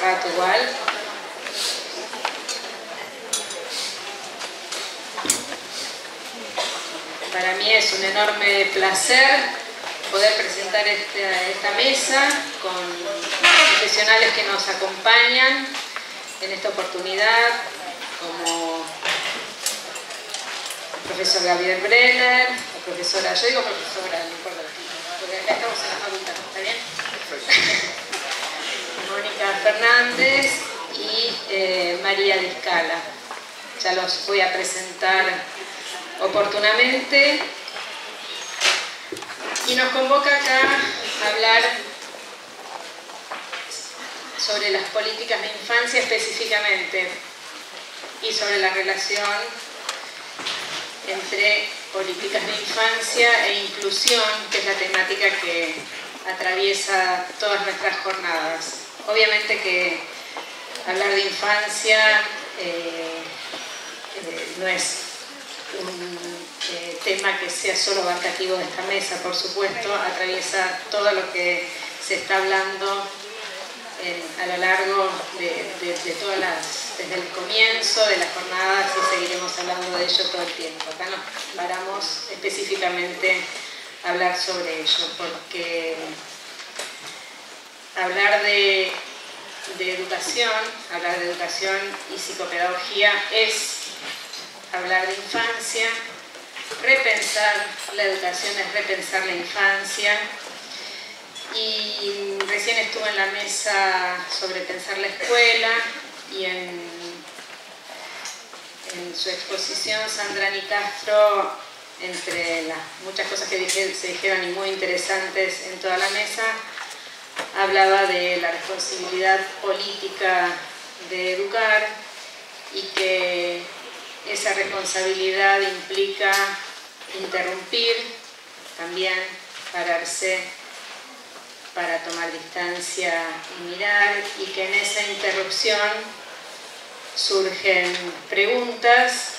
rato igual. Para mí es un enorme placer poder presentar este, esta mesa con los profesionales que nos acompañan en esta oportunidad, como el profesor Gabriel Brenner, la profesora, yo digo profesora, no importa, porque acá estamos en la facultad, ¿está bien? Fernández y eh, María Discala. Ya los voy a presentar oportunamente. Y nos convoca acá a hablar sobre las políticas de infancia específicamente y sobre la relación entre políticas de infancia e inclusión, que es la temática que atraviesa todas nuestras jornadas. Obviamente que hablar de infancia eh, eh, no es un eh, tema que sea solo abarcativo de esta mesa, por supuesto, atraviesa todo lo que se está hablando a lo largo de, todas las, desde el comienzo de las jornadas y seguiremos hablando de ello todo el tiempo. Acá nos paramos específicamente a hablar sobre ello, porque hablar de, educación, hablar de educación y psicopedagogía es hablar de infancia, repensar la educación es repensar la infancia, y recién estuve en la mesa sobre pensar la escuela y en, su exposición Sandrani Castro, entre las muchas cosas que se dijeron y muy interesantes en toda la mesa, hablaba de la responsabilidad política de educar y que esa responsabilidad implica interrumpir, también pararse para tomar distancia y mirar y que en esa interrupción surgen preguntas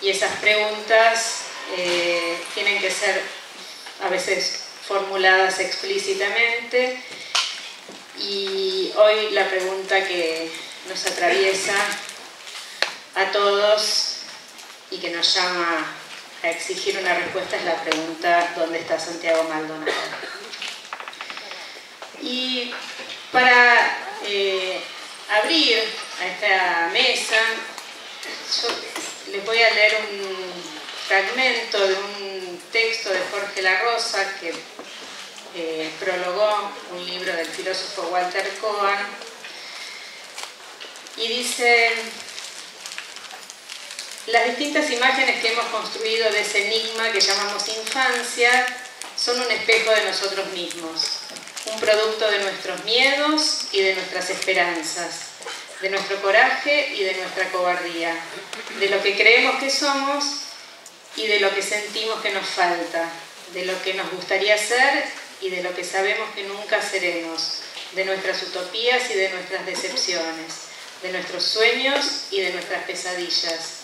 y esas preguntas eh, tienen que ser a veces formuladas explícitamente y hoy la pregunta que nos atraviesa a todos y que nos llama a exigir una respuesta es la pregunta ¿dónde está Santiago Maldonado? Y para eh, abrir a esta mesa, yo les voy a leer un fragmento de un texto de Jorge La Rosa que eh, un libro del filósofo Walter Cohen y dice las distintas imágenes que hemos construido de ese enigma que llamamos infancia son un espejo de nosotros mismos un producto de nuestros miedos y de nuestras esperanzas, de nuestro coraje y de nuestra cobardía, de lo que creemos que somos y de lo que sentimos que nos falta, de lo que nos gustaría ser y de lo que sabemos que nunca seremos, de nuestras utopías y de nuestras decepciones, de nuestros sueños y de nuestras pesadillas,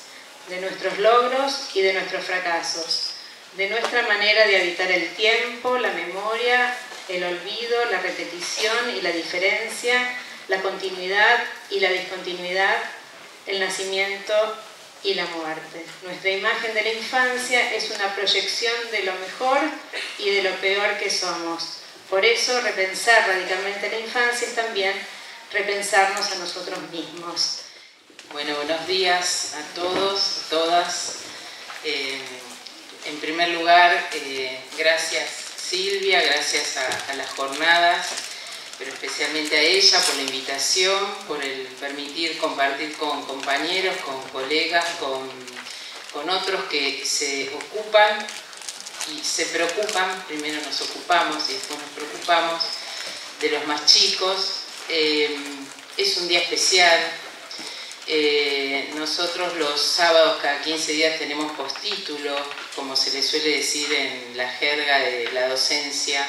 de nuestros logros y de nuestros fracasos, de nuestra manera de habitar el tiempo, la memoria el olvido, la repetición y la diferencia, la continuidad y la discontinuidad, el nacimiento y la muerte. Nuestra imagen de la infancia es una proyección de lo mejor y de lo peor que somos. Por eso repensar radicalmente la infancia es también repensarnos a nosotros mismos. Bueno, buenos días a todos, todas. Eh, en primer lugar, eh, gracias Silvia, gracias a, las jornadas, pero especialmente a ella por la invitación, por el permitir compartir con compañeros, con colegas, con, otros que se ocupan y se preocupan, primero nos ocupamos y después nos preocupamos de los más chicos. Eh, es un día especial, eh, nosotros los sábados cada 15 días tenemos postítulo, como se le suele decir en la jerga de la docencia,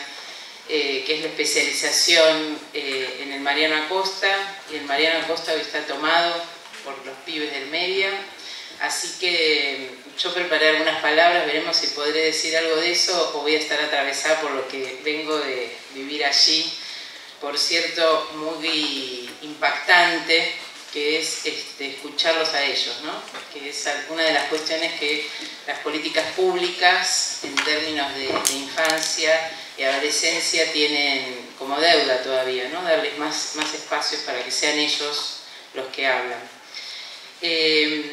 eh, que es la especialización eh, en el Mariano Acosta, y el Mariano Acosta hoy está tomado por los pibes del media, así que yo preparé algunas palabras, veremos si podré decir algo de eso o voy a estar atravesada por lo que vengo de vivir allí. Por cierto, muy impactante, que es este, escucharlos a ellos, ¿no? que es una de las cuestiones que las políticas públicas en términos de, infancia adolescencia tienen como deuda todavía, ¿no? darles más, más espacios para que sean ellos los que hablan. Eh,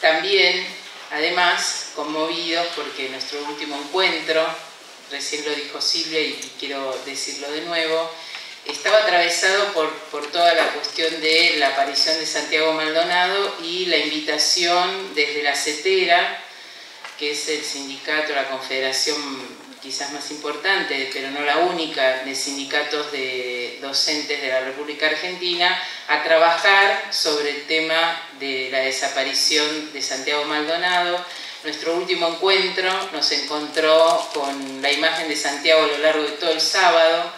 también, además, conmovidos porque nuestro último encuentro, recién lo dijo Silvia y quiero decirlo de nuevo, estaba atravesado por, por, toda la cuestión de la aparición de Santiago Maldonado y la invitación desde la CETERA, que es el sindicato, la confederación quizás más importante, pero no la única, de sindicatos de docentes de la República Argentina, a trabajar sobre el tema de la desaparición de Santiago Maldonado. Nuestro último encuentro nos encontró con la imagen de Santiago a lo largo de todo el sábado,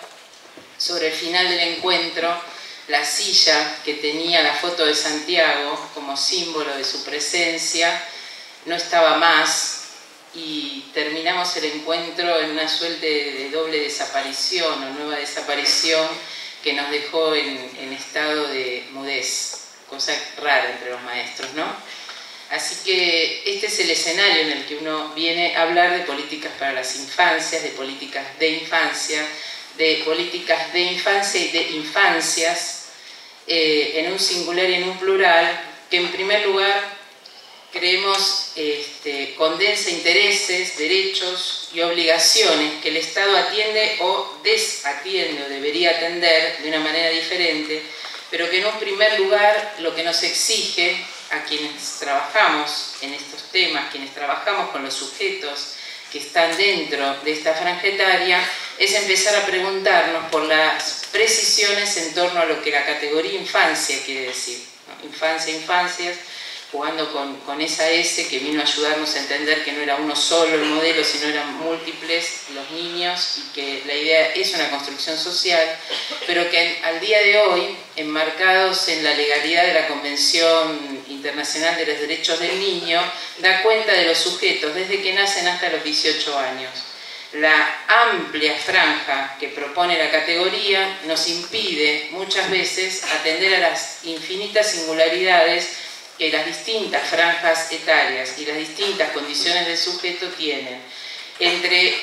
sobre el final del encuentro, la silla que tenía la foto de Santiago como símbolo de su presencia no estaba más y terminamos el encuentro en una suerte de doble desaparición o nueva desaparición que nos dejó en, estado de mudez, cosa rara entre los maestros, ¿no? Así que este es el escenario en el que uno viene a hablar de políticas para las infancias, de políticas de infancia, de políticas de infancia y de infancias eh, en un singular y en un plural, que en primer lugar creemos este, condensa intereses, derechos y obligaciones que el Estado atiende o desatiende o debería atender de una manera diferente, pero que en un primer lugar lo que nos exige a quienes trabajamos en estos temas, quienes trabajamos con los sujetos que están dentro de esta franja etaria, es empezar a preguntarnos por las precisiones en torno a lo que la categoría infancia quiere decir. Infancia, infancias, jugando con, esa S que vino a ayudarnos a entender que no era uno solo el modelo, sino eran múltiples los niños y que la idea es una construcción social, pero que al día de hoy, enmarcados en la legalidad de la Convención Internacional de los Derechos del Niño, da cuenta de los sujetos desde que nacen hasta los 18 años. La amplia franja que propone la categoría nos impide muchas veces atender a las infinitas singularidades que las distintas franjas etarias y las distintas condiciones del sujeto tienen. Entre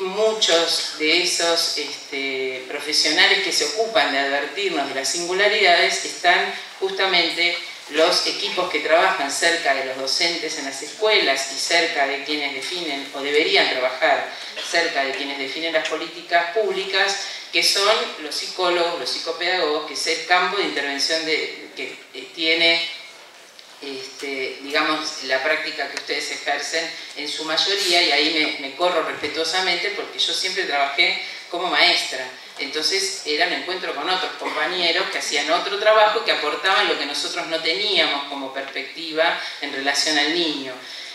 muchos de esos este, profesionales que se ocupan de advertirnos de las singularidades están justamente los equipos que trabajan cerca de los docentes en las escuelas y cerca de quienes definen o deberían trabajar cerca de quienes definen las políticas públicas, que son los psicólogos, los psicopedagogos, que es el campo de intervención que eh, tiene este, digamos, la práctica que ustedes ejercen en su mayoría, y ahí me, corro respetuosamente porque yo siempre trabajé como maestra. Entonces era un encuentro con otros compañeros que hacían otro trabajo, que aportaban lo que nosotros no teníamos como perspectiva en relación al niño.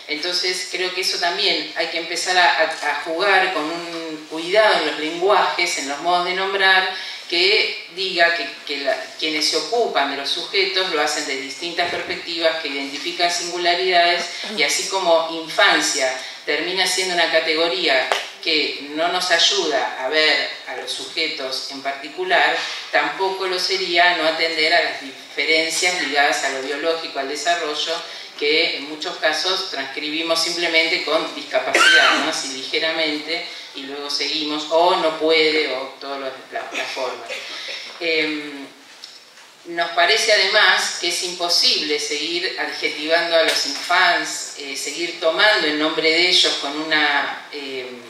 Entonces creo que eso también hay que empezar a jugar con un cuidado en los lenguajes, en los modos de nombrar, que diga que, quienes se ocupan de los sujetos lo hacen de distintas perspectivas, que identifican singularidades y así como infancia termina siendo una categoría que no nos ayuda a ver a los sujetos en particular, tampoco lo sería no atender a las diferencias ligadas a lo biológico, al desarrollo, que en muchos casos transcribimos simplemente con discapacidad, ¿no? así ligeramente, y luego seguimos, o no puede, o todas las formas. Em, nos parece además que es imposible seguir adjetivando a los infants, eh, seguir tomando el nombre de ellos con una, em,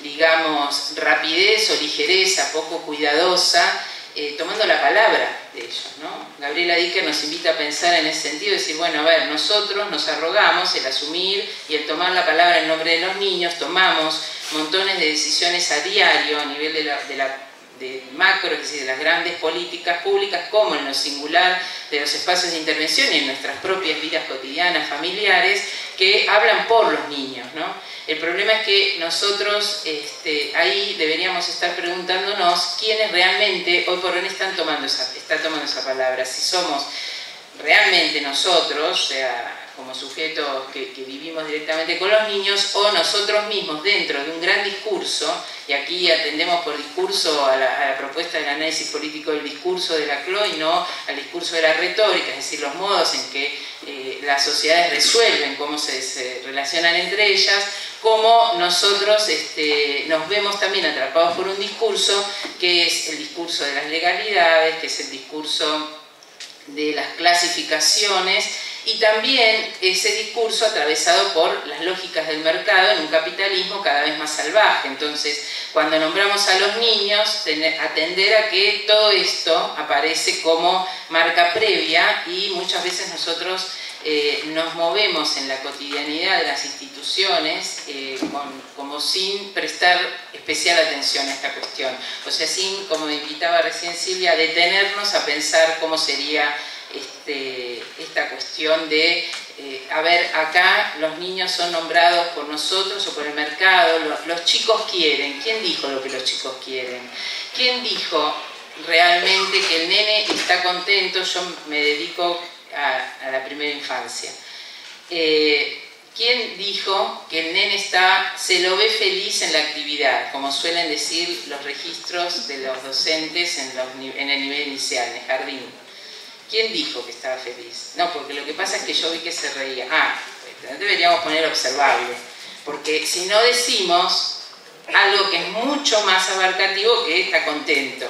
digamos, rapidez o ligereza poco cuidadosa, eh, tomando la palabra de ellos. ¿no? Gabriela Dicker nos invita a pensar en ese sentido, decir, bueno, a ver, nosotros nos arrogamos el asumir y el tomar la palabra en nombre de los niños, tomamos montones de decisiones a diario a nivel de la, de macro, es decir, de las grandes políticas públicas, como en lo singular de los espacios de intervención y en nuestras propias vidas cotidianas, familiares, que hablan por los niños. ¿no? El problema es que nosotros este, ahí deberíamos estar preguntándonos quiénes realmente hoy por hoy tomando esa, están tomando esa palabra, si somos realmente nosotros, o sea, como sujetos que, vivimos directamente con los niños, o nosotros mismos dentro de un gran discurso, y aquí atendemos por discurso a la, propuesta del análisis político del discurso de la CLO y no al discurso de la retórica, es decir, los modos en que eh, las sociedades resuelven cómo se, relacionan entre ellas, como nosotros este, nos vemos también atrapados por un discurso que es el discurso de las legalidades, que es el discurso de las clasificaciones y también ese discurso atravesado por las lógicas del mercado en un capitalismo cada vez más salvaje. Entonces, cuando nombramos a los niños, atender a que todo esto aparece como marca previa y muchas veces nosotros eh, nos movemos en la cotidianidad de las instituciones eh, como sin prestar especial atención a esta cuestión. O sea, sin, como me invitaba recién Silvia, detenernos a pensar cómo sería este, esta cuestión de, eh, a ver, acá los niños son nombrados por nosotros o por el mercado, los chicos quieren. ¿Quién dijo lo que los chicos quieren? ¿Quién dijo realmente que el nene está contento? Yo me dedico a, la primera infancia. Eh, ¿Quién dijo que el nene está, se lo ve feliz en la actividad, como suelen decir los registros de los docentes en, en el nivel inicial, en el jardín? ¿Quién dijo que estaba feliz? No, porque lo que pasa es que yo vi que se reía. Ah, deberíamos poner observable, porque si no decimos algo que es mucho más abarcativo que está contento.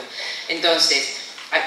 Entonces,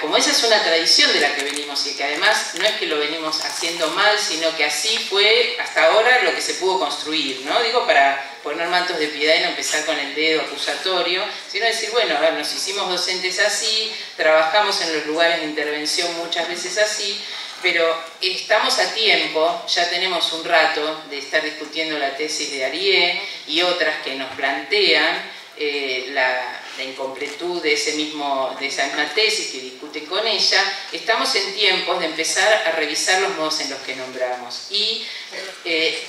como esa es una tradición de la que venimos y que además no es que lo venimos haciendo mal, sino que así fue hasta ahora lo que se pudo construir, ¿no? Digo para poner mantos de piedad y no empezar con el dedo acusatorio, sino decir, bueno, a ver, nos hicimos docentes así, trabajamos en los lugares de intervención muchas veces así, pero estamos a tiempo, ya tenemos un rato de estar discutiendo la tesis de Arié y otras que nos plantean eh, la, incompletud de, ese mismo, de esa misma tesis que discute con ella, estamos en tiempos de empezar a revisar los modos en los que nombramos. Y eh,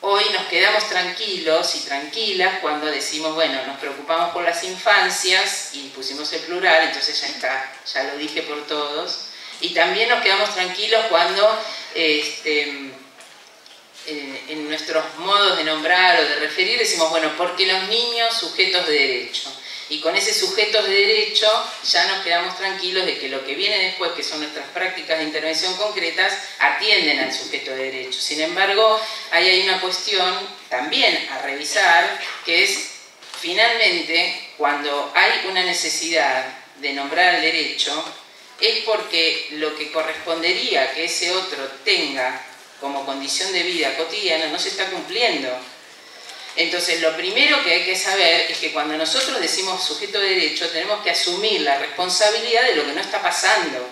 hoy nos quedamos tranquilos y tranquilas cuando decimos, bueno, nos preocupamos por las infancias y pusimos el plural, entonces ya está, ya lo dije por todos. Y también nos quedamos tranquilos cuando... Este, en, nuestros modos de nombrar o de referir, decimos, bueno, porque los niños sujetos de derecho. Y con ese sujetos de derecho ya nos quedamos tranquilos de que lo que viene después, que son nuestras prácticas de intervención concretas, atienden al sujeto de derecho. Sin embargo, ahí hay una cuestión también a revisar, que es, finalmente, cuando hay una necesidad de nombrar el derecho, es porque lo que correspondería que ese otro tenga como condición de vida cotidiana no se está cumpliendo. Entonces, lo primero que hay que saber es que cuando nosotros decimos sujeto de derecho, tenemos que asumir la responsabilidad de lo que no está pasando.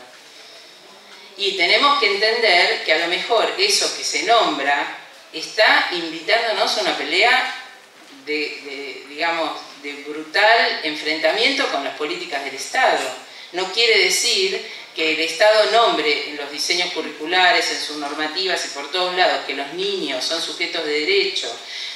Y tenemos que entender que a lo mejor eso que se nombra está invitándonos a una pelea de, digamos, de brutal enfrentamiento con las políticas del Estado. No quiere decir que el Estado nombre en los diseños curriculares, en sus normativas y por todos lados que los niños son sujetos de derecho,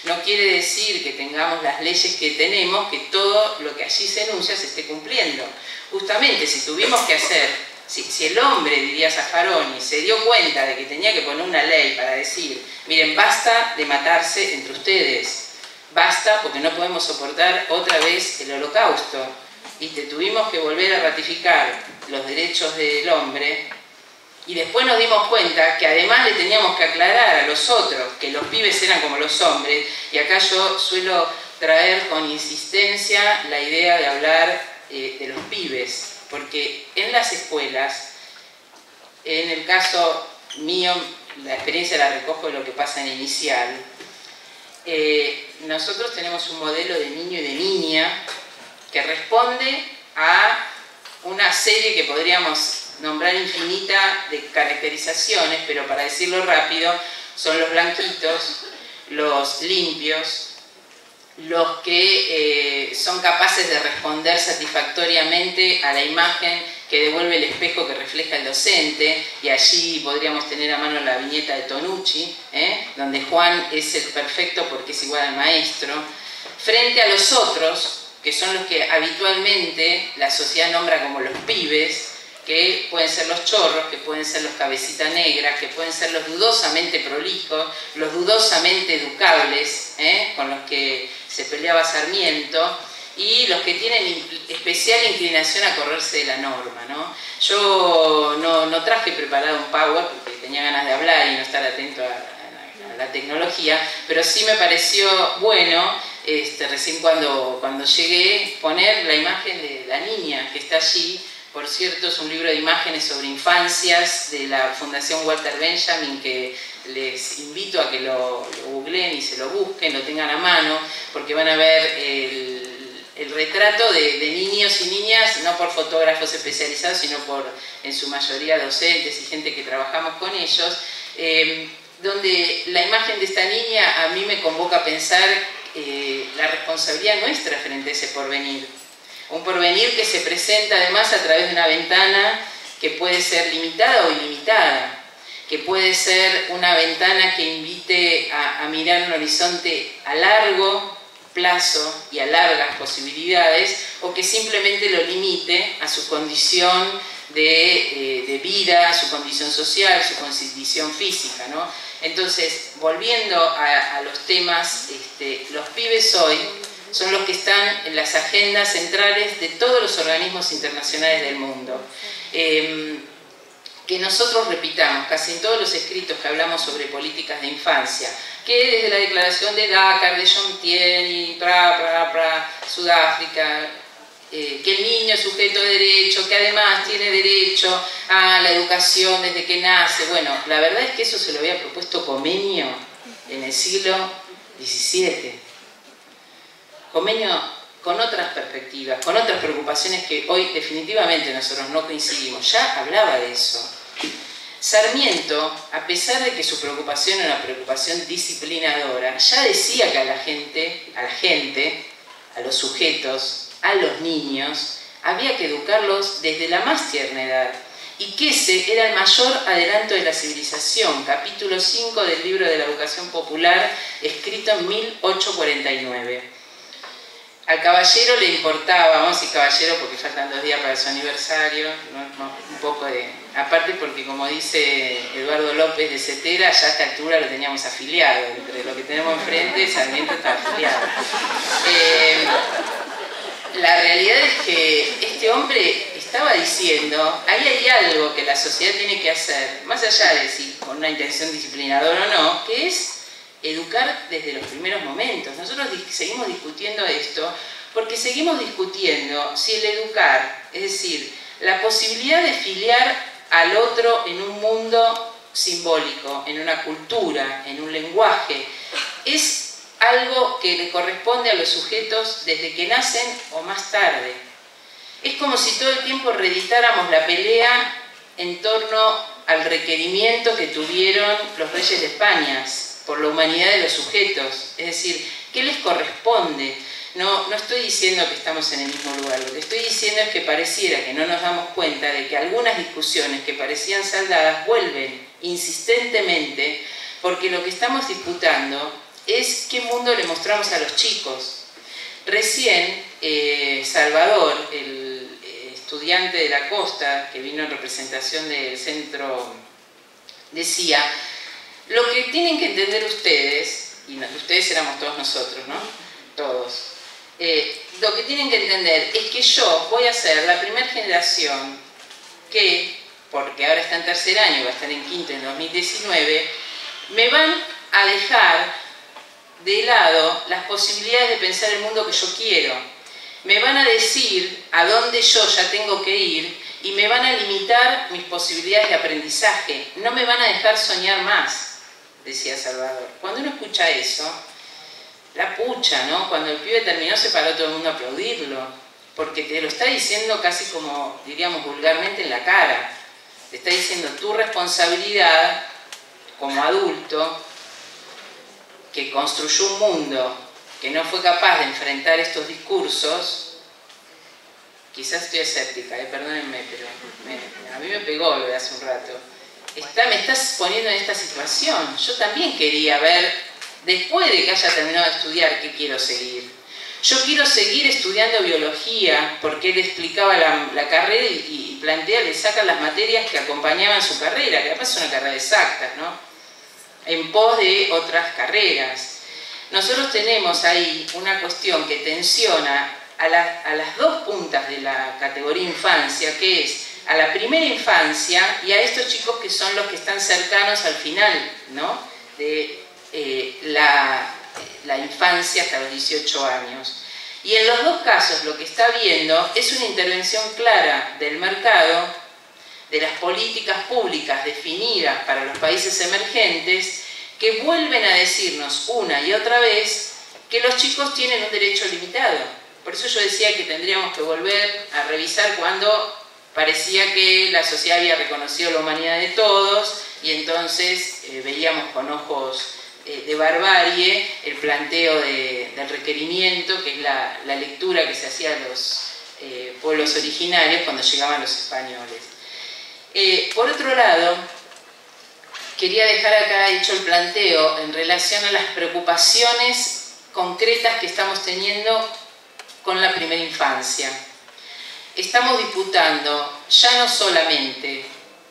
no quiere decir que tengamos las leyes que tenemos, que todo lo que allí se enuncia se esté cumpliendo. Justamente si tuvimos que hacer, si, el hombre, diría Zaffaroni, se dio cuenta de que tenía que poner una ley para decir, miren, basta de matarse entre ustedes, basta porque no podemos soportar otra vez el holocausto, y te tuvimos que volver a ratificar los derechos del hombre y después nos dimos cuenta que además le teníamos que aclarar a los otros que los pibes eran como los hombres y acá yo suelo traer con insistencia la idea de hablar eh, de los pibes porque en las escuelas en el caso mío la experiencia la recojo de lo que pasa en inicial eh, nosotros tenemos un modelo de niño y de niña que responde a una serie que podríamos nombrar infinita de caracterizaciones, pero para decirlo rápido, son los blanquitos, los limpios, los que eh, son capaces de responder satisfactoriamente a la imagen que devuelve el espejo que refleja el docente, y allí podríamos tener a mano la viñeta de Tonucci, ¿eh? donde Juan es el perfecto porque es igual al maestro, frente a los otros, que son los que habitualmente la sociedad nombra como los pibes, que pueden ser los chorros, que pueden ser los cabecitas negras, que pueden ser los dudosamente prolijos, los dudosamente educables, ¿eh? con los que se peleaba Sarmiento, y los que tienen especial inclinación a correrse de la norma. ¿no? Yo no, traje preparado un power porque tenía ganas de hablar y no estar atento a, la tecnología, pero sí me pareció bueno, este, recién cuando, cuando llegué, poner la imagen de la niña que está allí. Por cierto, es un libro de imágenes sobre infancias de la Fundación Walter Benjamin que les invito a que lo, lo y se lo busquen, lo tengan a mano, porque van a ver el el retrato de, niños y niñas, no por fotógrafos especializados, sino por en su mayoría docentes y gente que trabajamos con ellos, eh, donde la imagen de esta niña a mí me convoca a pensar eh, la responsabilidad nuestra frente a ese porvenir. Un porvenir que se presenta además a través de una ventana que puede ser limitada o ilimitada, que puede ser una ventana que invite a, mirar un horizonte a largo, plazo y a largas posibilidades, o que simplemente lo limite a su condición de, eh, vida, su condición social, su condición física. ¿no? Entonces, volviendo a, los temas, este, los pibes hoy son los que están en las agendas centrales de todos los organismos internacionales del mundo. Em, que nosotros repitamos casi en todos los escritos que hablamos sobre políticas de infancia, que desde la declaración de Dakar, de John Tierney, pra, pra, Sudáfrica, eh, que el niño es sujeto de derecho, que además tiene derecho a la educación desde que nace. Bueno, la verdad es que eso se lo había propuesto Comenio en el siglo XVII. Comenio con otras perspectivas, con otras preocupaciones que hoy definitivamente nosotros no coincidimos, ya hablaba de eso. Sarmiento, a pesar de que su preocupación era una preocupación disciplinadora, ya decía que a la gente, a la gente, a los sujetos, a los niños, había que educarlos desde la más tierna edad y que ese era el mayor adelanto de la civilización, capítulo 5 del libro de la educación popular, escrito en 1849. Al caballero le importaba, vamos a decir caballero porque faltan dos días para su aniversario, un poco de... Aparte porque como dice Eduardo López de Cetera, ya a esta altura lo teníamos afiliado, entre lo que tenemos enfrente, Sarmiento está afiliado. Eh, la realidad es que este hombre estaba diciendo, ahí hay algo que la sociedad tiene que hacer, más allá de si con una intención disciplinadora o no, que es educar desde los primeros momentos. Nosotros seguimos discutiendo esto porque seguimos discutiendo si el educar, es decir, la posibilidad de filiar al otro en un mundo simbólico, en una cultura, en un lenguaje, es algo que le corresponde a los sujetos desde que nacen o más tarde. Es como si todo el tiempo reeditáramos la pelea en torno al requerimiento que tuvieron los reyes de España, por la humanidad de los sujetos, es decir, ¿qué les corresponde? No, no estoy diciendo que estamos en el mismo lugar, lo que estoy diciendo es que pareciera que no nos damos cuenta de que algunas discusiones que parecían saldadas vuelven insistentemente porque lo que estamos disputando es qué mundo le mostramos a los chicos. Recién eh, Salvador, el eh, estudiante de la costa que vino en representación del centro, decía, lo que tienen que entender ustedes, y ustedes éramos todos nosotros, ¿no? Todos. Eh, lo que tienen que entender es que yo voy a ser la primera generación que, porque ahora está en tercer año, va a estar en quinto en 2019, me van a dejar de lado las posibilidades de pensar el mundo que yo quiero. Me van a decir a dónde yo ya tengo que ir y me van a limitar mis posibilidades de aprendizaje. No me van a dejar soñar más decía Salvador. Cuando uno escucha eso, la pucha, ¿no? Cuando el pibe terminó se paró todo el mundo a aplaudirlo, porque te lo está diciendo casi como, diríamos vulgarmente, en la cara. Te está diciendo tu responsabilidad como adulto que construyó un mundo que no fue capaz de enfrentar estos discursos, quizás estoy escéptica, eh, perdónenme, pero a mí me pegó hace un rato me estás poniendo en esta situación. Yo también quería ver, después de que haya terminado de estudiar, qué quiero seguir. yo quiero seguir estudiando biología, porque él explicaba la, carrera y, plantea, le sacan las materias que acompañaban su carrera, que además es una carrera exacta, ¿no? En pos de otras carreras. Nosotros tenemos ahí una cuestión que tensiona a, a las dos puntas de la categoría infancia, que es a la primera infancia y a estos chicos que son los que están cercanos al final, ¿no? De eh, la, la infancia hasta los 18 años. Y en los dos casos lo que está viendo es una intervención clara del mercado, de las políticas públicas definidas para los países emergentes, que vuelven a decirnos una y otra vez que los chicos tienen un derecho limitado. Por eso yo decía que tendríamos que volver a revisar cuando parecía que la sociedad había reconocido la humanidad de todos y entonces eh, veíamos con ojos eh, de barbarie el planteo del requerimiento, que es la, lectura que se hacía a los eh, pueblos originarios cuando llegaban los españoles. Eh, por otro lado, quería dejar acá hecho el planteo en relación a las preocupaciones concretas que estamos teniendo con la primera infancia. Estamos disputando ya no solamente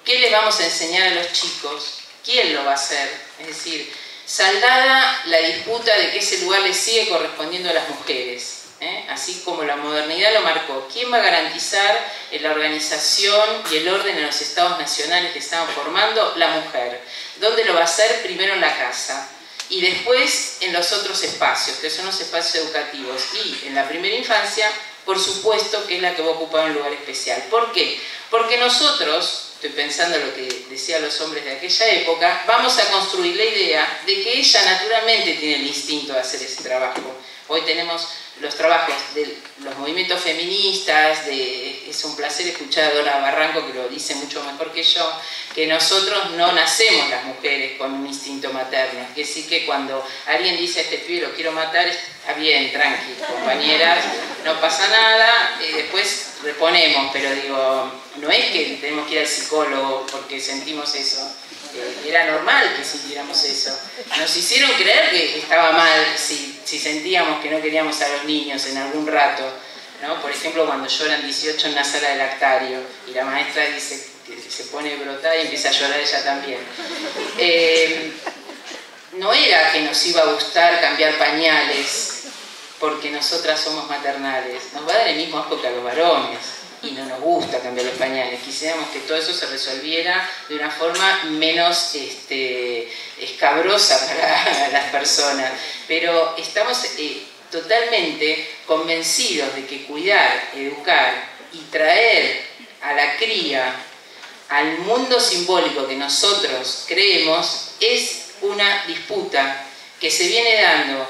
qué les vamos a enseñar a los chicos, quién lo va a hacer, es decir, Saldada la disputa de que ese lugar le sigue correspondiendo a las mujeres, ¿eh? así como la modernidad lo marcó. ¿Quién va a garantizar la organización y el orden en los estados nacionales que estaban formando? La mujer. ¿Dónde lo va a hacer? Primero en la casa y después en los otros espacios, que son los espacios educativos. Y en la primera infancia, por supuesto que es la que va a ocupar un lugar especial. ¿Por qué? Porque nosotros, estoy pensando lo que decían los hombres de aquella época, vamos a construir la idea de que ella naturalmente tiene el instinto de hacer ese trabajo. Hoy tenemos los trabajos de los movimientos feministas, de, es un placer escuchar a Dora Barranco que lo dice mucho mejor que yo, que nosotros no nacemos las mujeres con un instinto materno, que sí que cuando alguien dice a este pibe lo quiero matar, está bien, tranqui, compañeras, no pasa nada, y después reponemos, pero digo, no es que tenemos que ir al psicólogo porque sentimos eso, era normal que sintiéramos eso. Nos hicieron creer que estaba mal si, si sentíamos que no queríamos a los niños en algún rato. ¿no? Por ejemplo, cuando lloran 18 en una sala de lactario y la maestra dice que se pone brotada y empieza a llorar ella también. Eh, no era que nos iba a gustar cambiar pañales porque nosotras somos maternales, nos va a dar el mismo asco que a los varones y no nos gusta cambiar los pañales. Quisiéramos que todo eso se resolviera de una forma menos este, escabrosa para las personas, pero estamos eh, totalmente convencidos de que cuidar, educar y traer a la cría al mundo simbólico que nosotros creemos es una disputa que se viene dando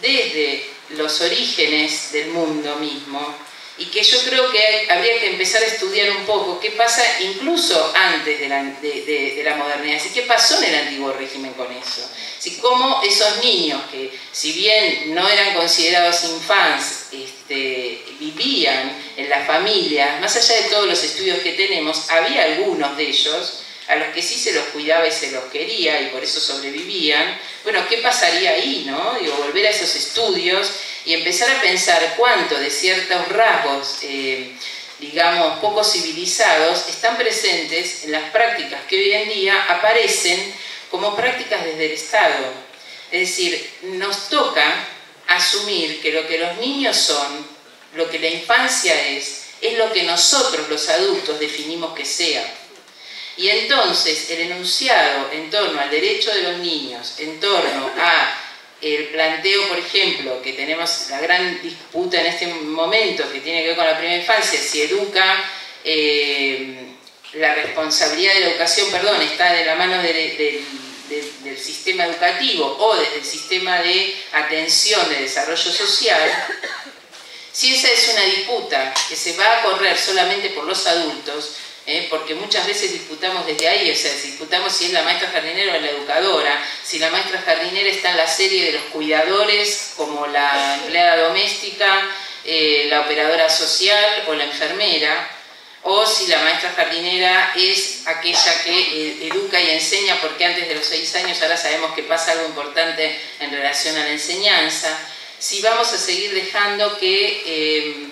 desde los orígenes del mundo mismo y que yo creo que habría que empezar a estudiar un poco qué pasa incluso antes de la, de, la modernidad, ¿qué pasó en el antiguo régimen con eso? Si cómo esos niños que si bien no eran considerados infantes, este, vivían en la familia, más allá de todos los estudios que tenemos, había algunos de ellos a los que sí se los cuidaba y se los quería y por eso sobrevivían, bueno, ¿qué pasaría ahí, no? Digo, volver a esos estudios y empezar a pensar cuánto de ciertos rasgos, eh, digamos, poco civilizados, están presentes en las prácticas que hoy en día aparecen como prácticas desde el Estado. Es decir, nos toca asumir que lo que los niños son, lo que la infancia es, es lo que nosotros los adultos definimos que sea. Y entonces el enunciado en torno al derecho de los niños, en torno a el planteo, por ejemplo, que tenemos la gran disputa en este momento que tiene que ver con la primera infancia, si educa, eh, la responsabilidad de la educación, perdón, está de la mano del sistema educativo o del sistema de atención de desarrollo social, si esa es una disputa que se va a correr solamente por los adultos, ¿eh? porque muchas veces disputamos desde ahí, o sea, disputamos si es la maestra jardinera o la educadora, si la maestra jardinera está en la serie de los cuidadores, como la empleada doméstica, eh, la operadora social o la enfermera, o si la maestra jardinera es aquella que eh, educa y enseña, porque antes de los seis años ahora sabemos que pasa algo importante en relación a la enseñanza. si vamos a seguir dejando que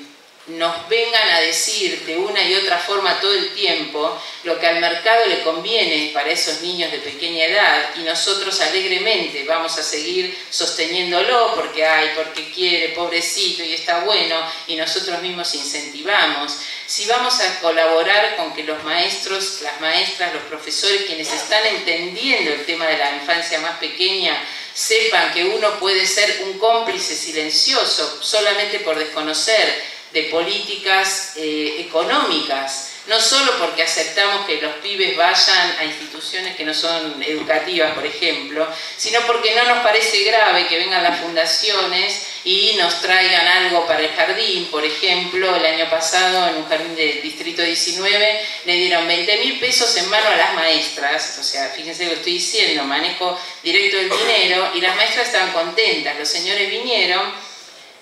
nos vengan a decir de una y otra forma todo el tiempo lo que al mercado le conviene para esos niños de pequeña edad y nosotros alegremente vamos a seguir sosteniéndolo porque hay, porque quiere, pobrecito y está bueno y nosotros mismos incentivamos. Si vamos a colaborar con que los maestros, las maestras, los profesores, quienes están entendiendo el tema de la infancia más pequeña, sepan que uno puede ser un cómplice silencioso solamente por desconocer de políticas eh, económicas, no solo porque aceptamos que los pibes vayan a instituciones que no son educativas, por ejemplo, sino porque no nos parece grave que vengan las fundaciones y nos traigan algo para el jardín. Por ejemplo, el año pasado en un jardín del Distrito 19 le dieron 20 mil pesos en mano a las maestras, o sea, fíjense lo que estoy diciendo, manejo directo del dinero, y las maestras estaban contentas, los señores vinieron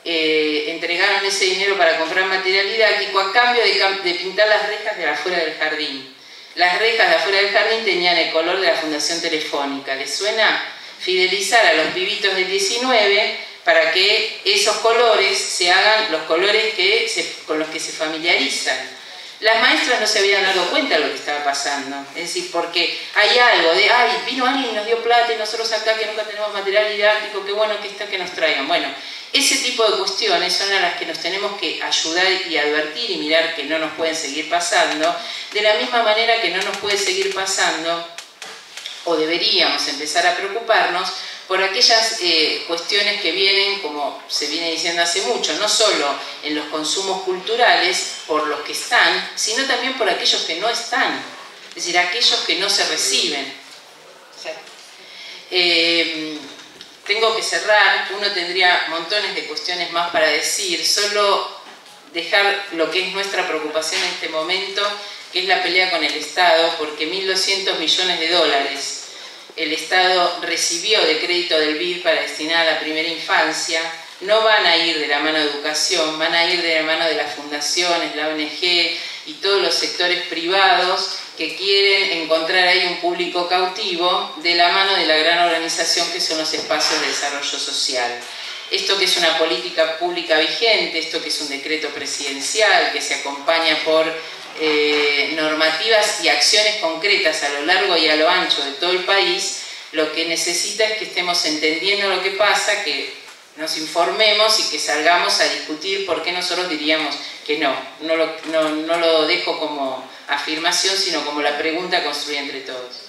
eh, entregaron ese dinero para comprar material didáctico a cambio de, pintar las rejas de afuera del jardín. Las rejas de afuera del jardín tenían el color de la Fundación Telefónica. ¿Les suena? Fidelizar a los pibitos del 19 para que esos colores se hagan los colores que con los que se familiarizan. Las maestras no se habían dado cuenta de lo que estaba pasando. Es decir, porque hay algo de, ay, vino alguien y nos dio plata y nosotros acá que nunca tenemos material didáctico, qué bueno que está que nos traigan. Bueno, ese tipo de cuestiones son a las que nos tenemos que ayudar y advertir y mirar que no nos pueden seguir pasando, de la misma manera que no nos puede seguir pasando, o deberíamos empezar a preocuparnos, por aquellas eh, cuestiones que vienen, como se viene diciendo hace mucho, no solo en los consumos culturales, por los que están, sino también por aquellos que no están, es decir, aquellos que no se reciben. Eh, tengo que cerrar, uno tendría montones de cuestiones más para decir, solo dejar lo que es nuestra preocupación en este momento, que es la pelea con el Estado, porque 1.200 millones de dólares el Estado recibió de crédito del BID para destinar a la primera infancia, no van a ir de la mano de educación, van a ir de la mano de las fundaciones, la ONG y todos los sectores privados que quieren encontrar ahí un público cautivo de la mano de la gran organización que son los espacios de desarrollo social. Esto que es una política pública vigente, esto que es un decreto presidencial que se acompaña por eh, normativas y acciones concretas a lo largo y a lo ancho de todo el país, lo que necesita es que estemos entendiendo lo que pasa, que nos informemos y que salgamos a discutir por qué nosotros diríamos que no. No lo, no, no lo dejo como afirmación, sino como la pregunta construida entre todos.